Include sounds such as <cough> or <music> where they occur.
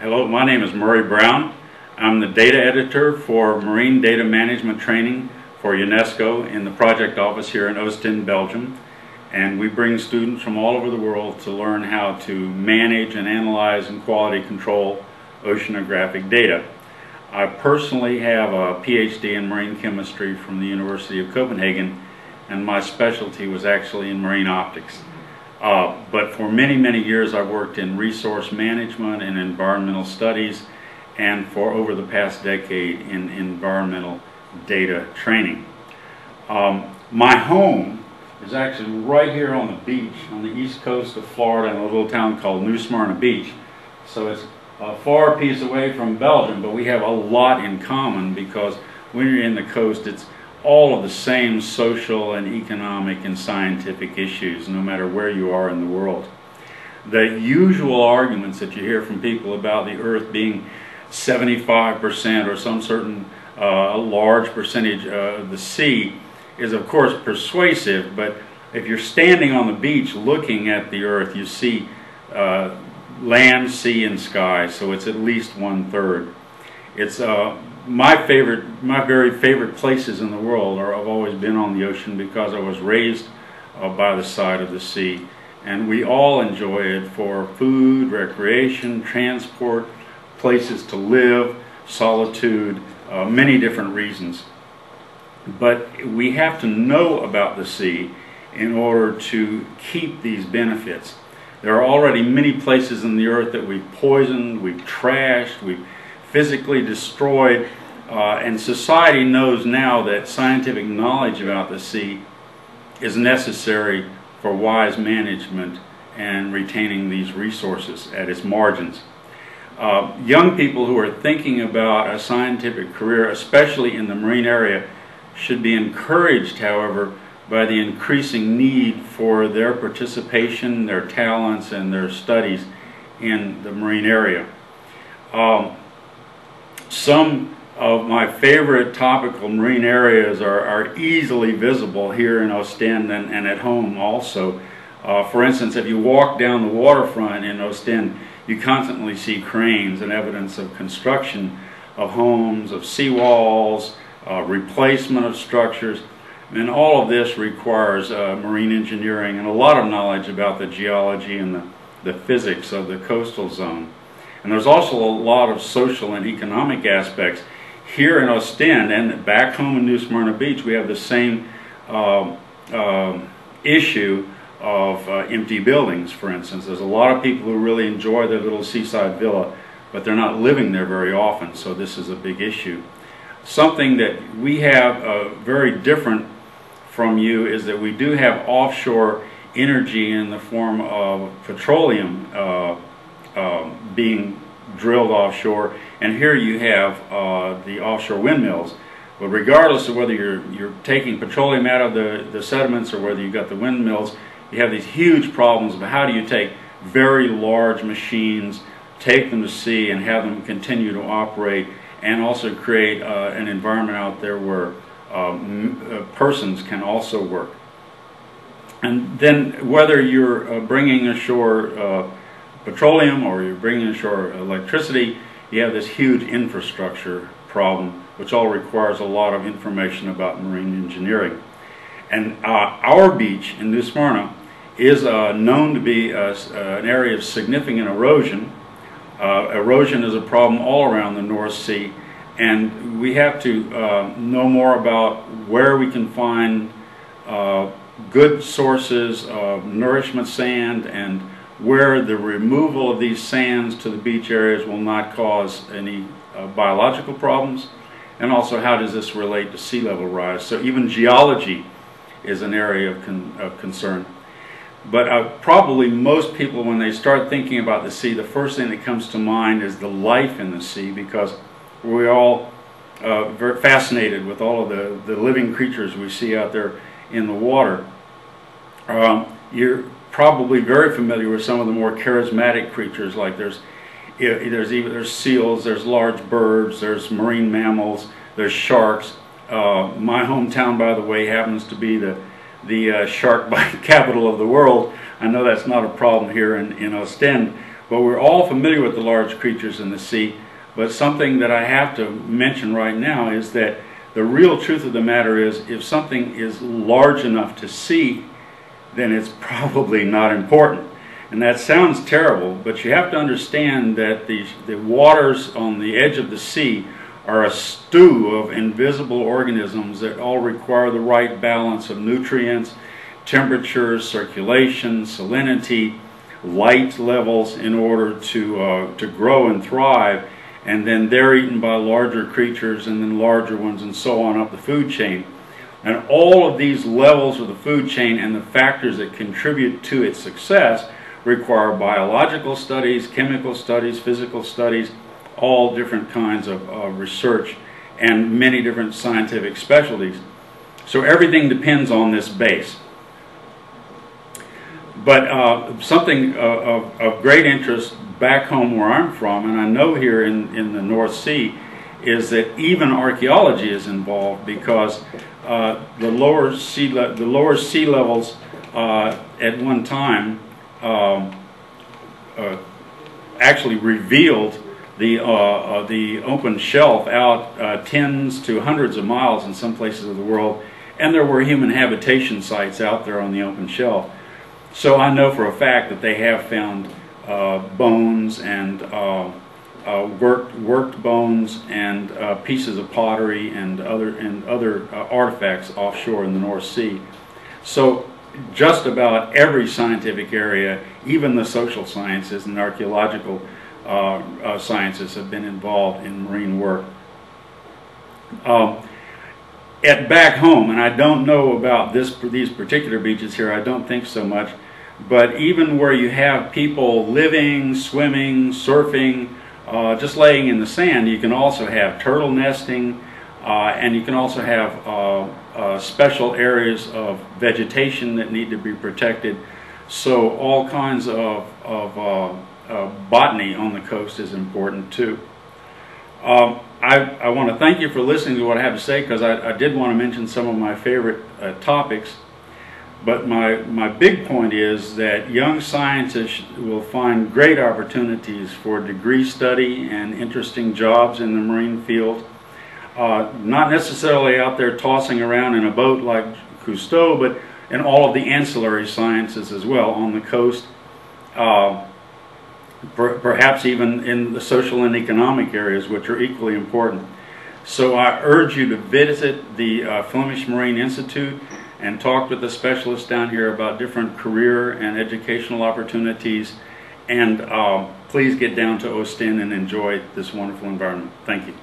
Hello, my name is Murray Brown. I'm the data editor for Marine Data Management Training for UNESCO in the project office here in Ostend, Belgium. And we bring students from all over the world to learn how to manage and analyze and quality control oceanographic data. I personally have a PhD in marine chemistry from the University of Copenhagen and my specialty was actually in marine optics. Uh, but for many, many years I worked in resource management and environmental studies and for over the past decade in environmental data training. Um, my home is actually right here on the beach on the east coast of Florida in a little town called New Smyrna Beach. So it's a far piece away from Belgium, but we have a lot in common because when you're in the coast, it's all of the same social and economic and scientific issues, no matter where you are in the world. The usual arguments that you hear from people about the Earth being 75% or some certain uh, large percentage of the sea is of course persuasive, but if you're standing on the beach looking at the Earth, you see uh, land, sea, and sky, so it's at least one third. It's uh, my favorite, my very favorite places in the world are I've always been on the ocean because I was raised uh, by the side of the sea. And we all enjoy it for food, recreation, transport, places to live, solitude, uh, many different reasons. But we have to know about the sea in order to keep these benefits. There are already many places in the earth that we've poisoned, we've trashed, we've physically destroyed, uh, and society knows now that scientific knowledge about the sea is necessary for wise management and retaining these resources at its margins. Uh, young people who are thinking about a scientific career, especially in the marine area, should be encouraged, however, by the increasing need for their participation, their talents, and their studies in the marine area. Um, some of my favorite topical marine areas are, are easily visible here in Ostend and, and at home also. Uh, for instance, if you walk down the waterfront in Ostend, you constantly see cranes and evidence of construction of homes, of seawalls, uh, replacement of structures. And all of this requires uh, marine engineering and a lot of knowledge about the geology and the, the physics of the coastal zone. And there's also a lot of social and economic aspects. Here in Ostend and back home in New Smyrna Beach, we have the same uh, uh, issue of uh, empty buildings, for instance. There's a lot of people who really enjoy their little seaside villa, but they're not living there very often, so this is a big issue. Something that we have uh, very different from you is that we do have offshore energy in the form of petroleum uh, being drilled offshore, and here you have uh, the offshore windmills. But regardless of whether you're, you're taking petroleum out of the, the sediments or whether you've got the windmills, you have these huge problems of how do you take very large machines, take them to sea and have them continue to operate and also create uh, an environment out there where um, uh, persons can also work. And then whether you're uh, bringing ashore uh, petroleum or you're bringing ashore electricity, you have this huge infrastructure problem, which all requires a lot of information about marine engineering. And uh, our beach in New Smyrna is uh, known to be a, uh, an area of significant erosion. Uh, erosion is a problem all around the North Sea, and we have to uh, know more about where we can find uh, good sources of nourishment sand and where the removal of these sands to the beach areas will not cause any uh, biological problems, and also how does this relate to sea level rise. So even geology is an area of, con of concern. But uh, probably most people, when they start thinking about the sea, the first thing that comes to mind is the life in the sea because we're all uh, fascinated with all of the, the living creatures we see out there in the water. Um, you're probably very familiar with some of the more charismatic creatures like there's there's even there's seals, there's large birds, there's marine mammals, there's sharks. Uh, my hometown, by the way, happens to be the the uh, shark <laughs> bite capital of the world. I know that's not a problem here in, in Ostend, But we're all familiar with the large creatures in the sea. But something that I have to mention right now is that the real truth of the matter is if something is large enough to see, then it's probably not important. And that sounds terrible, but you have to understand that the, the waters on the edge of the sea are a stew of invisible organisms that all require the right balance of nutrients, temperature, circulation, salinity, light levels in order to, uh, to grow and thrive. And then they're eaten by larger creatures and then larger ones and so on up the food chain. And all of these levels of the food chain and the factors that contribute to its success require biological studies, chemical studies, physical studies, all different kinds of uh, research and many different scientific specialties. So everything depends on this base. But uh, something uh, of, of, great interest back home where I'm from, and I know here in, in the North Sea, is that even archaeology is involved because uh, the lower sea the lower sea levels uh, at one time um, uh, actually revealed the uh, uh, the open shelf out uh, tens to hundreds of miles in some places of the world, and there were human habitation sites out there on the open shelf. So I know for a fact that they have found bones and uh, worked worked bones and uh, pieces of pottery and other and other uh, artifacts offshore in the North Sea. So just about every scientific area, even the social sciences and archaeological uh, uh, sciences, have been involved in marine work. Um, at back home, and I don't know about this these particular beaches here. I don't think so much. But even where you have people living, swimming, surfing, uh, just laying in the sand, you can also have turtle nesting, uh, and you can also have uh, uh, special areas of vegetation that need to be protected. So all kinds of, of uh, botany on the coast is important too. Um, I, I want to thank you for listening to what I have to say because I, I, did want to mention some of my favorite topics. But my, my big point is that young scientists will find great opportunities for degree study and interesting jobs in the marine field. Uh, not necessarily out there tossing around in a boat like Cousteau, but in all of the ancillary sciences as well on the coast. Uh, per perhaps even in the social and economic areas, which are equally important. So I urge you to visit the uh, Flemish Marine Institute and talked with the specialists down here about different career and educational opportunities. And uh, please get down to Ostend and enjoy this wonderful environment. Thank you.